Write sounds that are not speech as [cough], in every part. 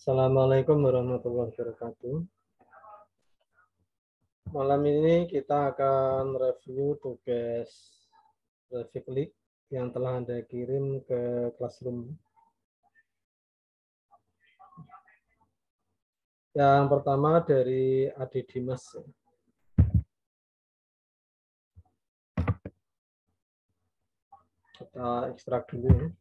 Assalamualaikum warahmatullahi wabarakatuh. Malam ini kita akan review tugas Traffic League yang telah Anda kirim ke Classroom. Yang pertama dari Adi Dimas. Kita ekstrak dulu ya.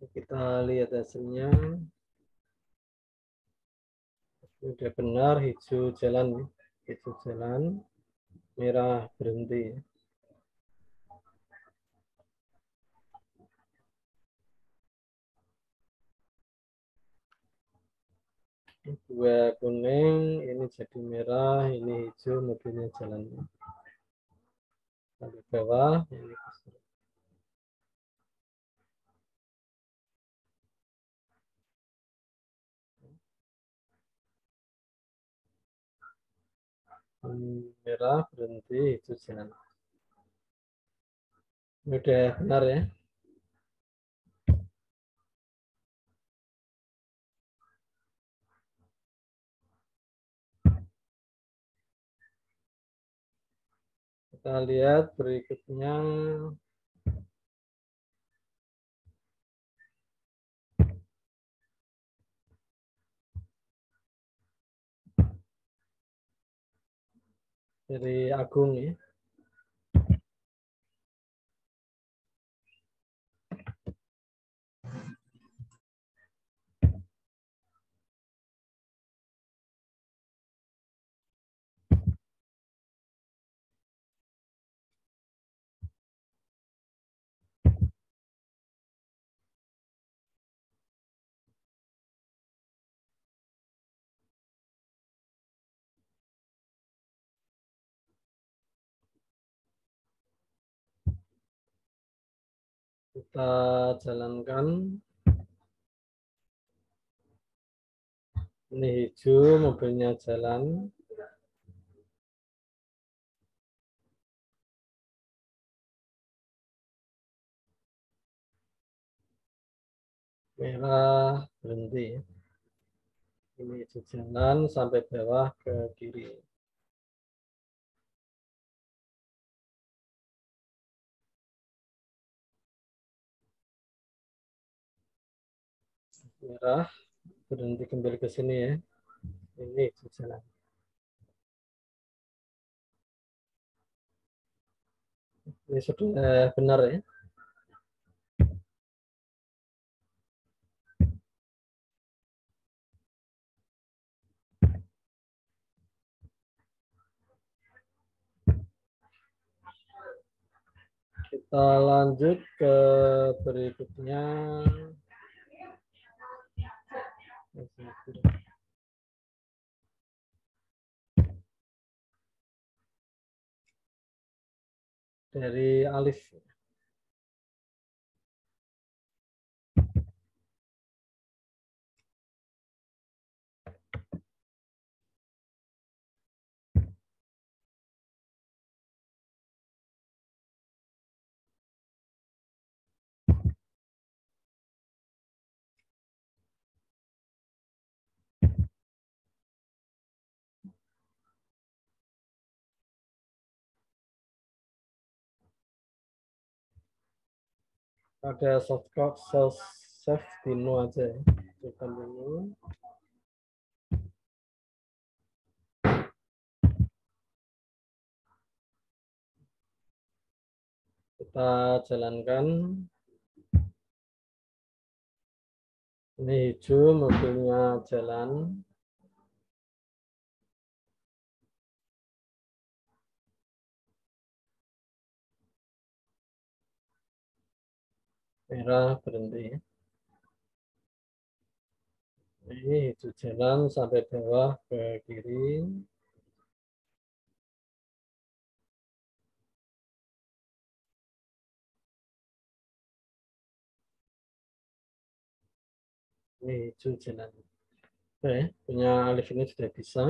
Kita lihat hasilnya. Sudah benar hijau jalan, hijau jalan, merah berhenti. Dua kuning, ini jadi merah, ini hijau, mobilnya jalan. Sampai bawah, ini merah berhenti itu jalan. Udah benar ya. Kita lihat berikutnya. Dari Agung ya. Kita jalankan. Ini hijau mobilnya jalan. Merah berhenti. Ini hijau jalan sampai bawah ke kiri merah berhenti kembali ke sini ya. Ini jalan ini sudah benar ya? Kita lanjut ke berikutnya dari Alif. Ada softcode save dino aja ya. Dulu. Kita jalankan. Ini hijau, mobilnya jalan. merah berhenti. Ini hijau jalan sampai bawah ke kiri. Ini hijau jalan oke punya alif ini sudah bisa.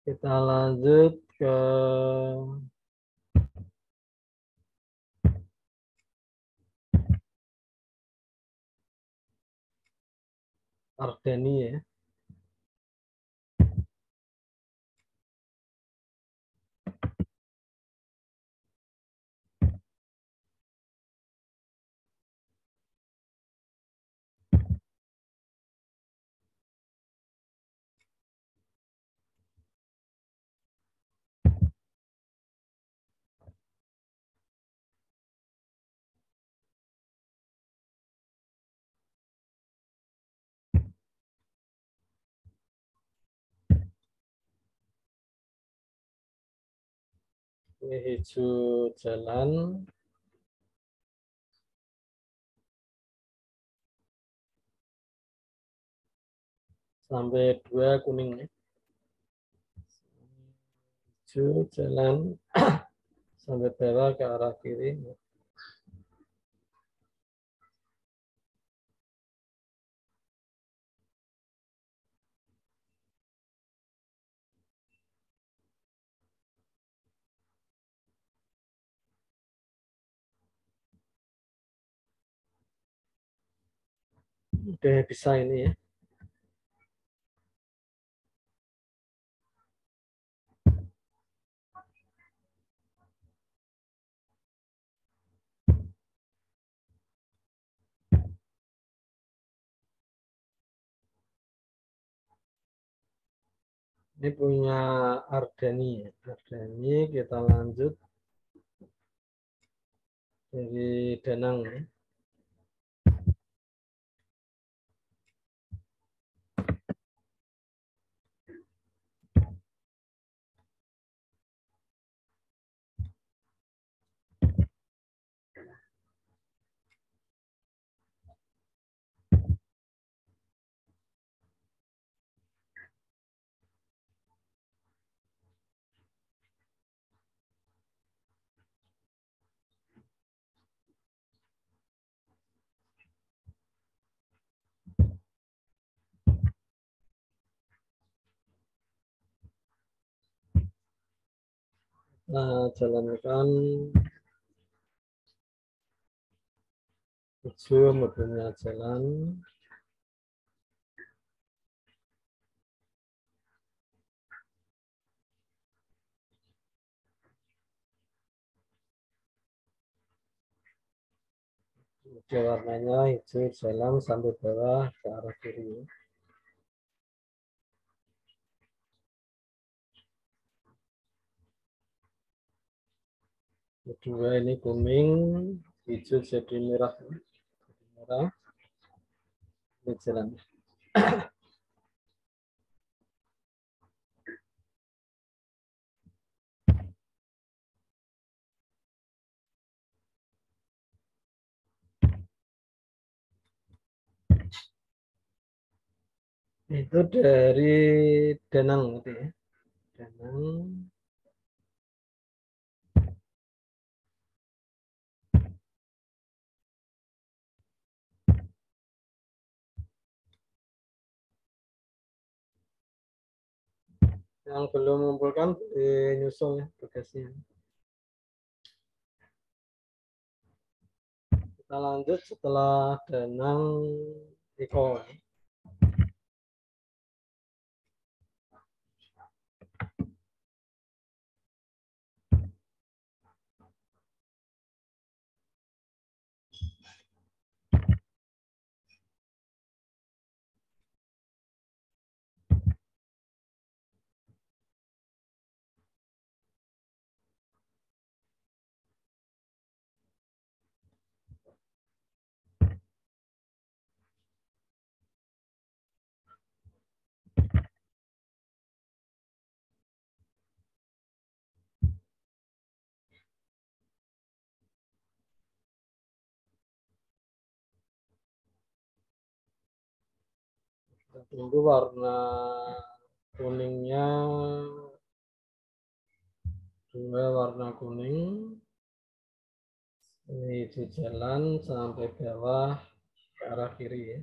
Kita lanjut ke Ardeni ya. Ini hijau jalan. Sampai dua kuning ya. Hijau jalan [clears throat] sampai bawah ke arah kiri. Udah bisa ini ya. Ini punya Ardani ya. Ardani kita lanjut dari Danang Nah, jalankan hijau mobilnya jalan. Warnanya hijau jalan sampai bawah ke arah kiri. Kedua ini kuning, hijau jadi merah. Merah. Ini jalan. Itu dari Danang gitu ya. Danang. Yang belum mengumpulkan di nyusul ya tugasnya. Kita lanjut setelah Danang Iko. Kita tunggu warna kuningnya dua warna kuning ini di jalan sampai bawah ke arah kiri ya.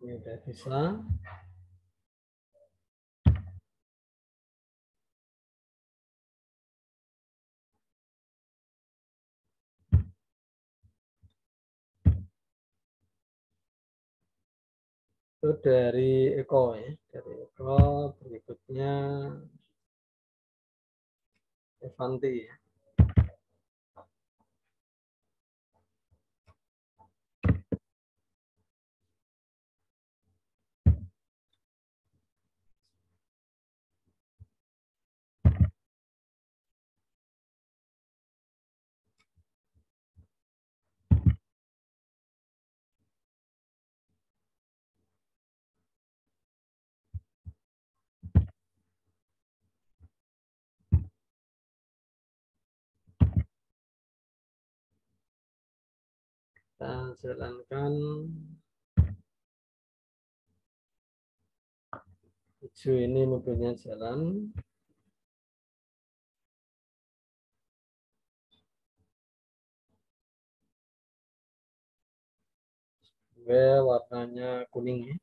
Ini udah bisa. Itu dari Eko ya dari Eko berikutnya Evanti ya kita jalankan. Hijau ini mobilnya jalan. Gue warnanya kuning ya.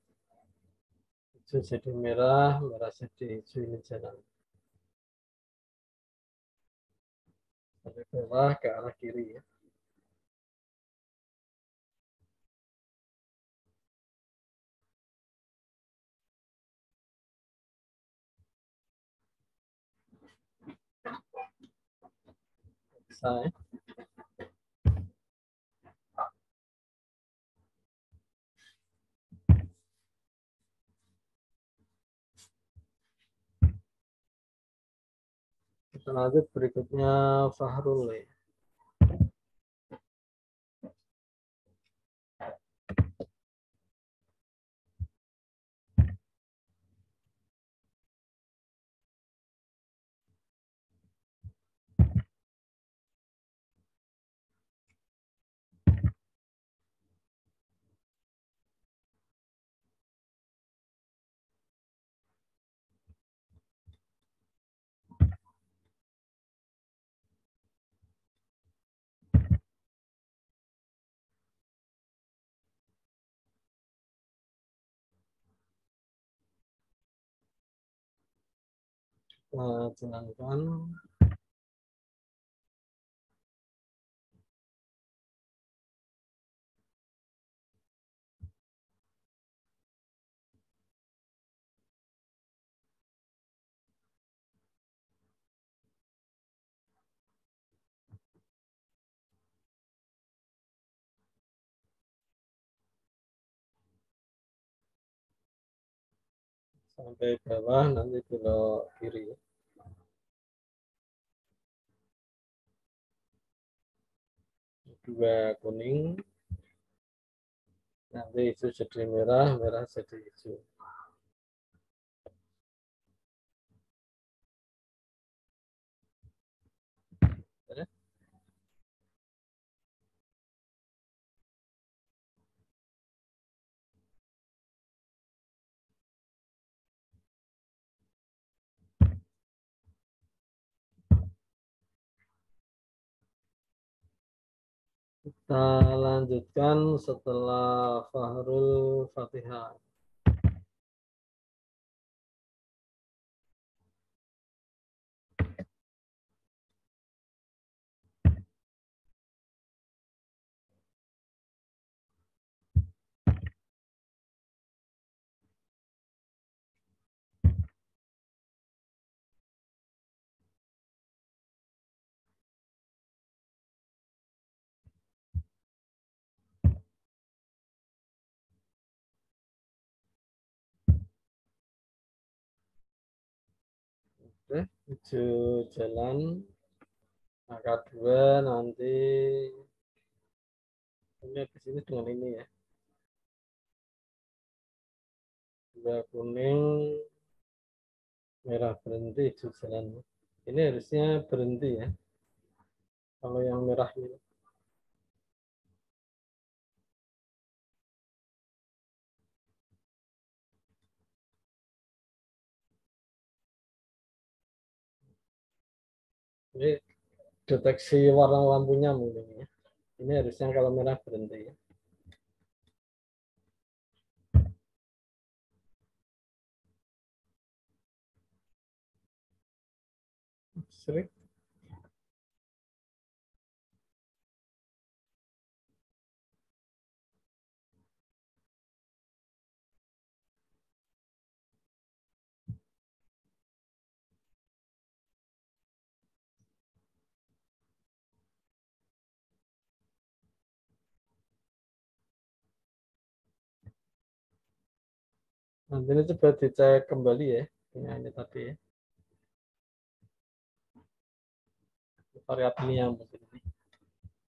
Hijau jadi merah merah jadi hijau ini jalan. Dari bawah ke arah kiri ya bisa ya kita lanjut berikutnya Fahrul ya. Jalankan sampai bawah nanti belok kiri. Dua kuning. Nanti hijau jadi merah merah jadi hijau Kita lanjutkan setelah Fahrul Fatihah. Hijau jalan. Angka dua nanti ini di sini dengan ini ya. Dua kuning merah berhenti hijau jalan. Ini harusnya berhenti ya. Kalau yang merah ini ini deteksi warna lampunya mungkin ya ini harusnya kalau merah berhenti ya. Nanti ini coba dicek kembali ya. Punya ini tadi ya. Variabelnya mungkin ini.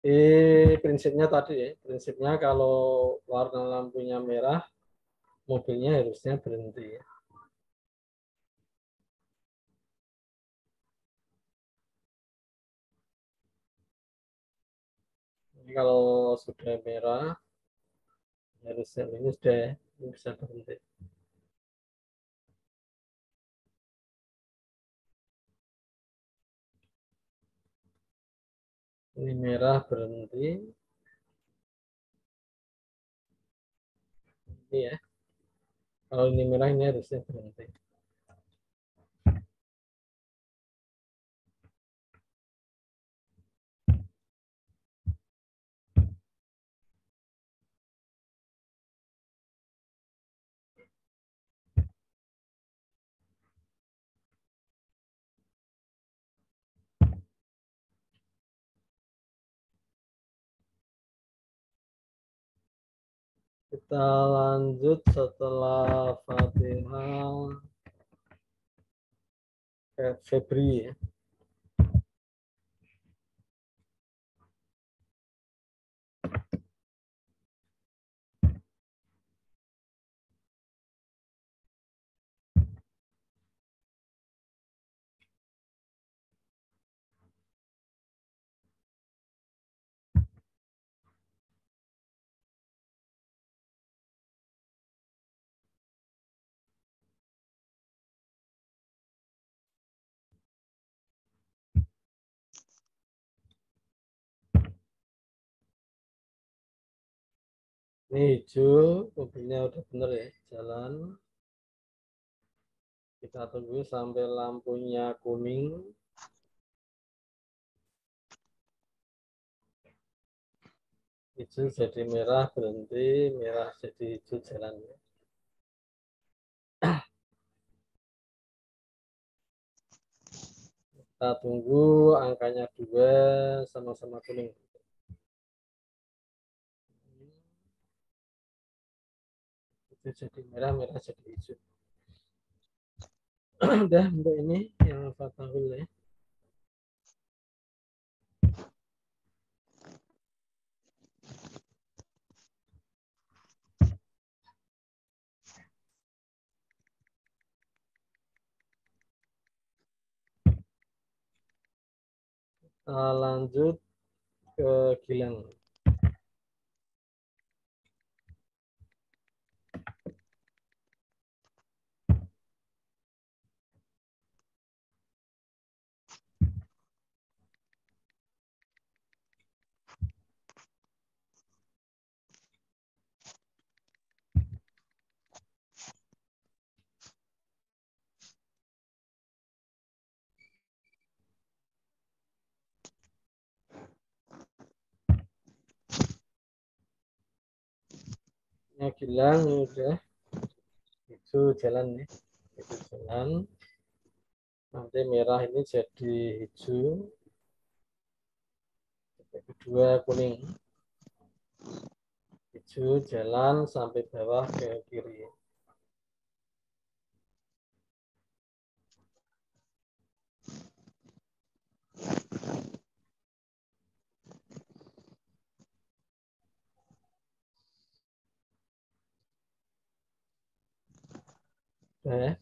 Eh, prinsipnya tadi ya. Prinsipnya kalau warna lampunya merah, mobilnya harusnya berhenti ya. Ini kalau sudah merah, harusnya ini sudah ini bisa berhenti. Ini merah berhenti. Ini ya. Kalau ini merah ini harusnya berhenti. Kita lanjut setelah Fatihah ke Febri ya. Ini hijau, mobilnya udah bener ya, jalan. Kita tunggu sampai lampunya kuning. Hijau jadi merah, berhenti, merah jadi hijau jalan. Kita tunggu angkanya dua sama-sama kuning. Itu jadi merah, merah jadi hijau. [clears throat] Udah untuk ini yang Fatahul ya. Kita lanjut ke Gilang. Ya Gilang ini udah itu jalan nih, itu jalan. Nanti merah ini jadi hijau. Kedua kuning. Hijau jalan sampai bawah ke kiri. Udah ya.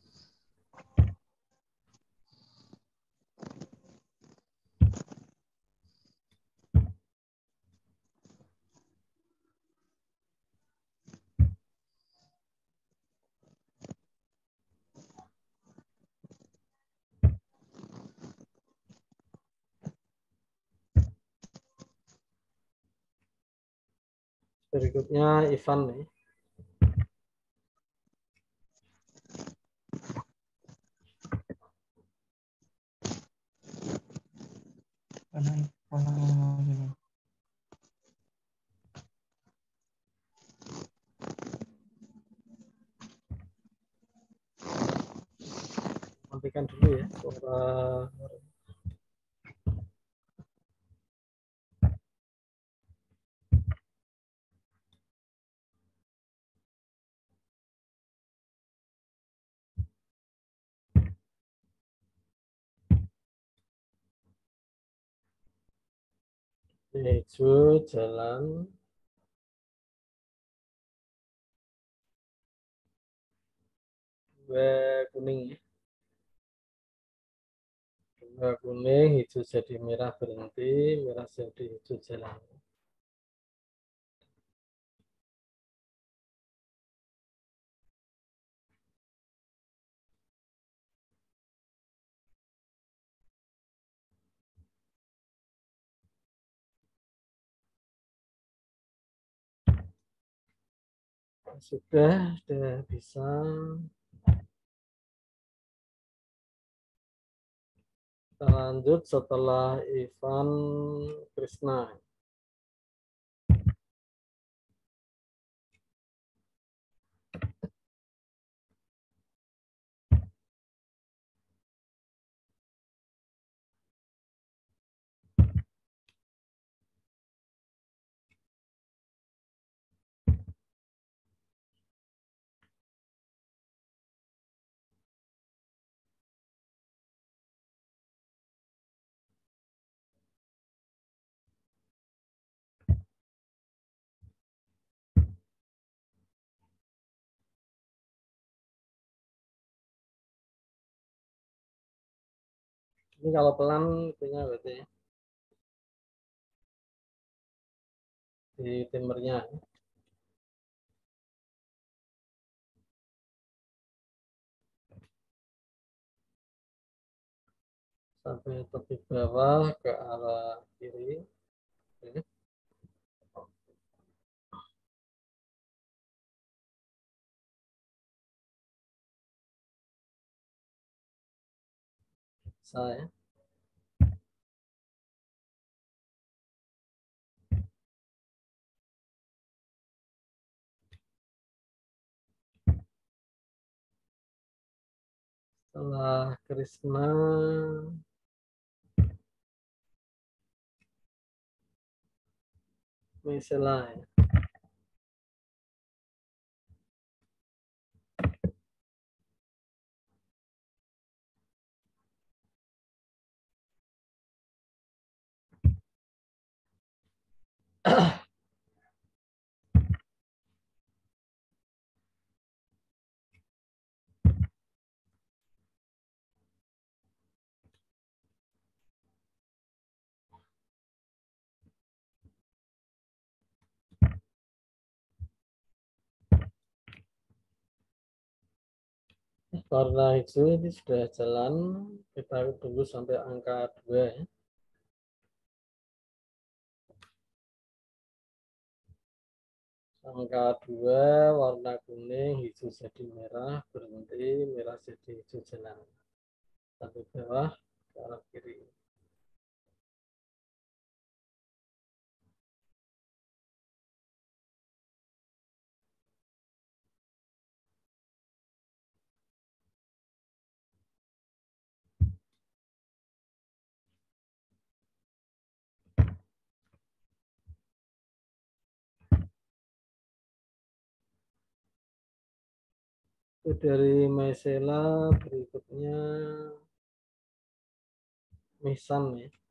Berikutnya Ivan nih. Hijau jalan dua kuning ya. Dua kuning hijau jadi merah berhenti merah jadi hijau jalan sudah sudah bisa. Kita lanjut setelah Ivan Krishna ini kalau pelan itunya berarti ya. di timernya sampai tepi bawah ke arah kiri Oke. Saya setelah Krishna Mesela warna hijau ini sudah jalan kita tunggu sampai angka 2 ya. Angka 2 warna kuning hijau jadi merah berhenti merah jadi hijau jalan sampai bawah ke arah kiri dari Mesela berikutnya Misan ya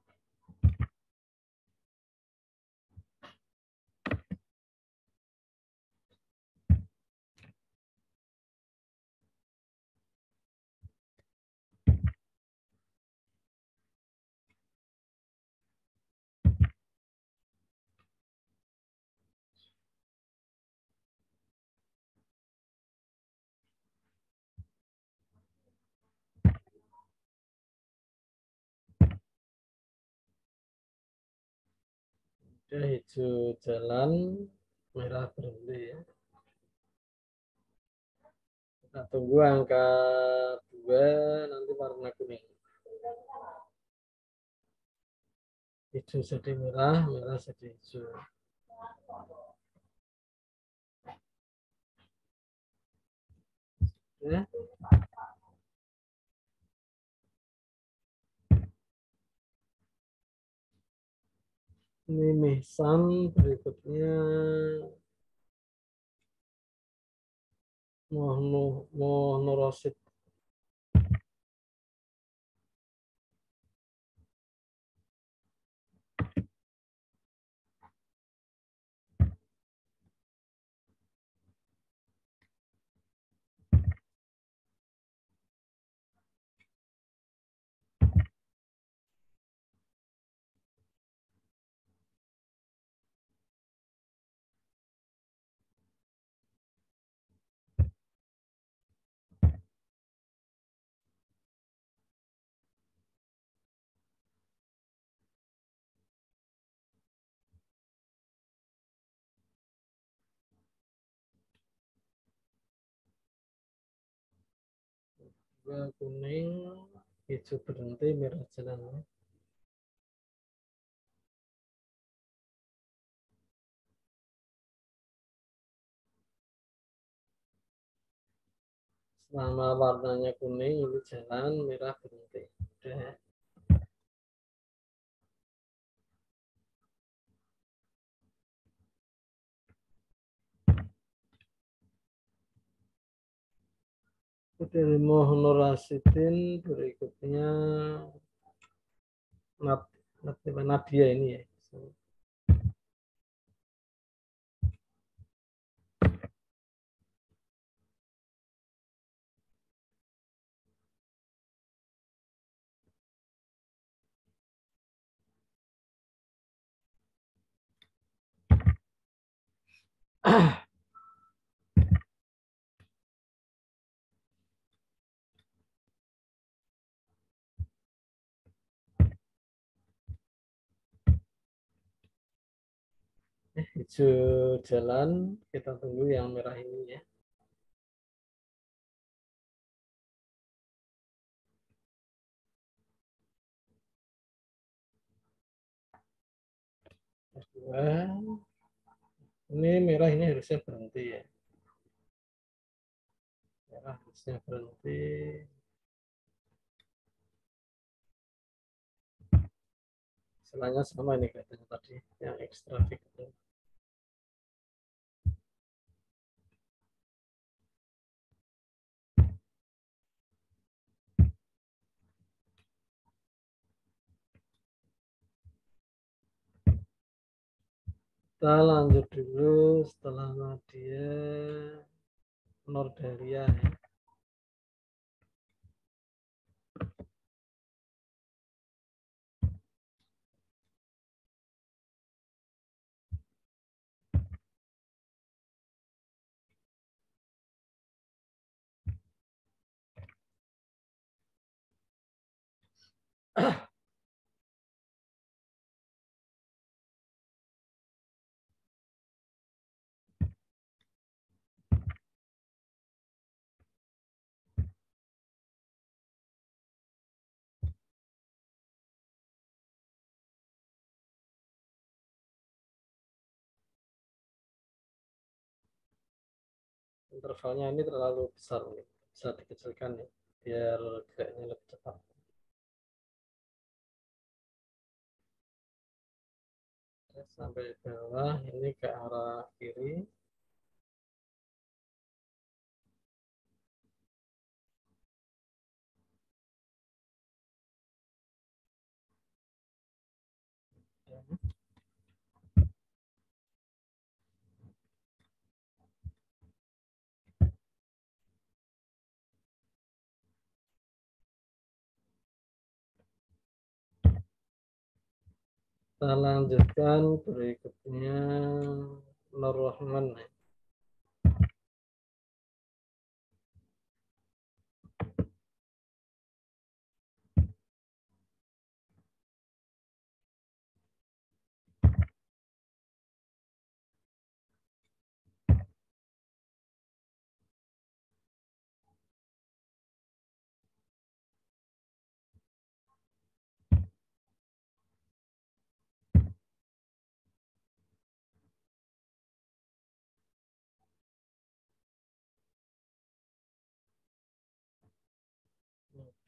Udah hijau jalan, merah berhenti ya. Kita tunggu angka dua nanti warna kuning. Hijau jadi merah, merah jadi hijau. Ya. Ini Mihsan berikutnya Mohnu Mohnu Rosid. Kuning, hijau berhenti, merah jalan. Selama warnanya kuning, ini jalan, merah berhenti. Udah dari Muhammad Rasidin berikutnya Nat, Nat, Nadia ini ya. Eh, [clears throat] hijau jalan, kita tunggu yang merah ini ya. Ini merah ini harusnya berhenti ya. Merah harusnya berhenti. Selanya sama ini katanya tadi, yang ekstra itu. Kita lanjut dulu setelah Nadia Nordalia ya. [clears throat] intervalnya ini terlalu besar nih. bisa dikecilkan ya biar geraknya lebih cepat. Sampai bawah. Ini ke arah kiri Kita lanjutkan berikutnya Nur Rahman.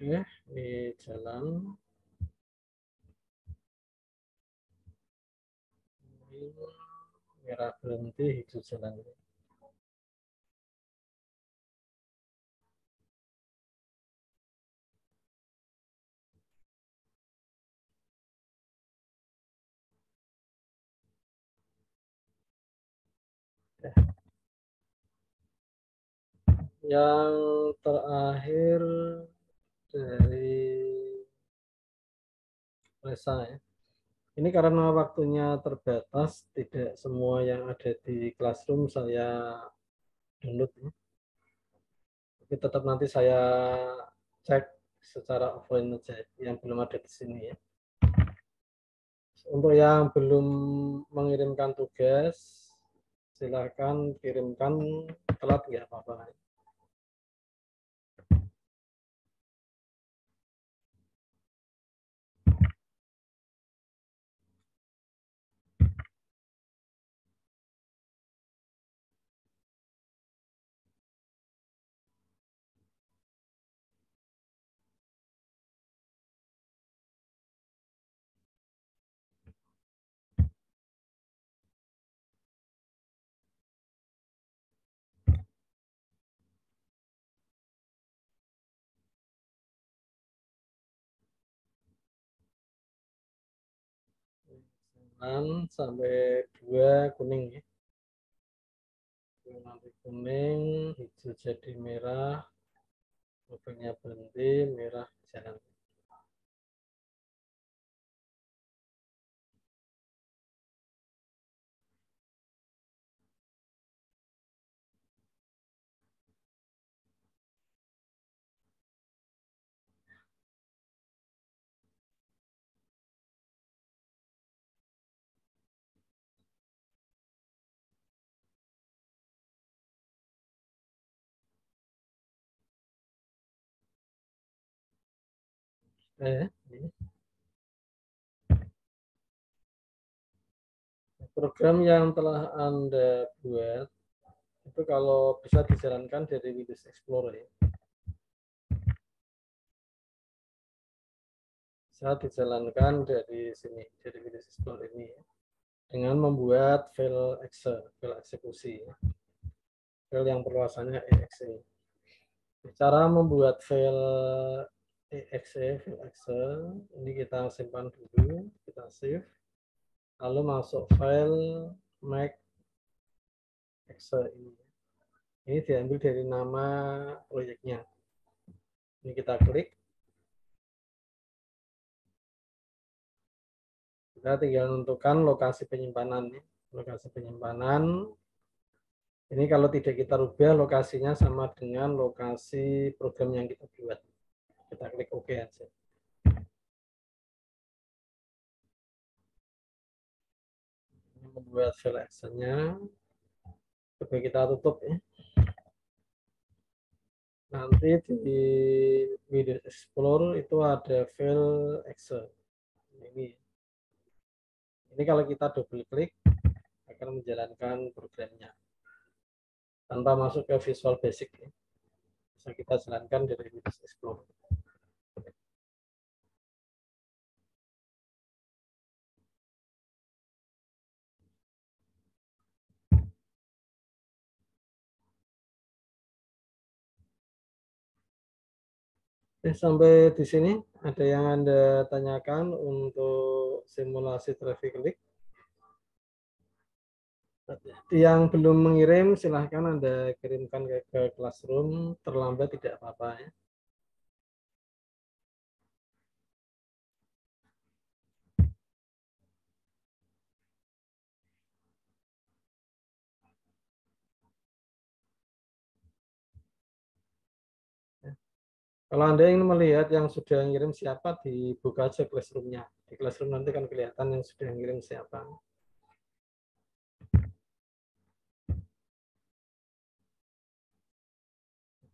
Oke, ini jalan. Merah berhenti, hijau jalan. Yang terakhir dari Resa ya. Ini karena waktunya terbatas, tidak semua yang ada di classroom saya download. Ya. Tapi tetap nanti saya cek secara offline saja yang belum ada di sini ya. Untuk yang belum mengirimkan tugas, silahkan kirimkan telat nggak apa-apa. Sampai dua kuning ya. Nanti kuning, hijau jadi merah, mobilnya berhenti, merah jalan. Eh, Program yang telah Anda buat itu kalau bisa dijalankan dari Windows Explorer ya. Bisa dijalankan dari sini, dari Windows Explorer ini ya. Dengan membuat file Excel, file eksekusi. Ya. File yang perluasannya exe. Cara membuat file exe, Excel, ini kita simpan dulu, kita save lalu masuk file Mac Excel ini. Ini diambil dari nama proyeknya. Ini kita klik. Kita tinggal menentukan lokasi penyimpanan. Lokasi penyimpanan. Ini kalau tidak kita rubah, lokasinya sama dengan lokasi program yang kita buat. Kita klik OK aja. membuat file Excel-nya. Coba kita tutup ya. Nanti di Windows Explorer itu ada file Excel. Ini. Ini kalau kita double klik akan menjalankan programnya. Tanpa masuk ke Visual Basic ya. Bisa kita jalankan dari Windows Explorer. Oke, sampai di sini ada yang Anda tanyakan untuk simulasi traffic leak? Yang belum mengirim, silahkan Anda kirimkan ke, ke Classroom. Terlambat tidak apa-apa ya. Kalau Anda ingin melihat yang sudah ngirim siapa, dibuka aja classroom-nya. Di classroom nanti kan kelihatan yang sudah ngirim siapa.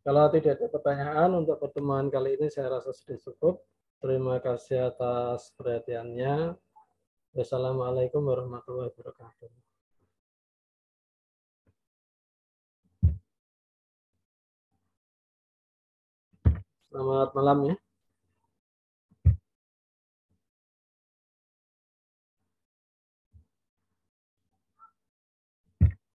Kalau tidak ada pertanyaan untuk pertemuan kali ini, saya rasa sudah cukup. Terima kasih atas perhatiannya. Wassalamualaikum warahmatullahi wabarakatuh. Selamat malam ya.